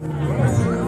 Yes.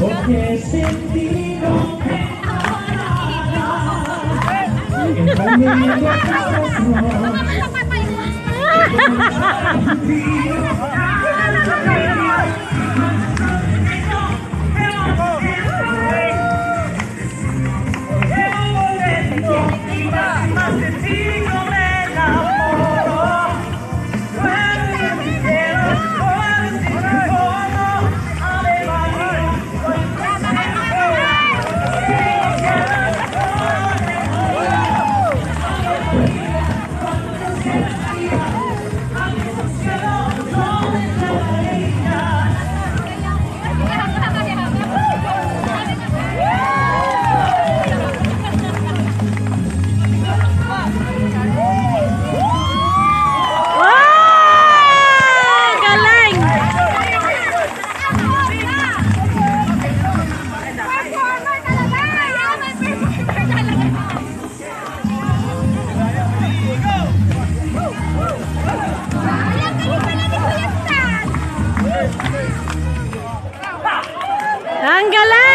Porque he sentido que el cambio de tu corazón Ang galing!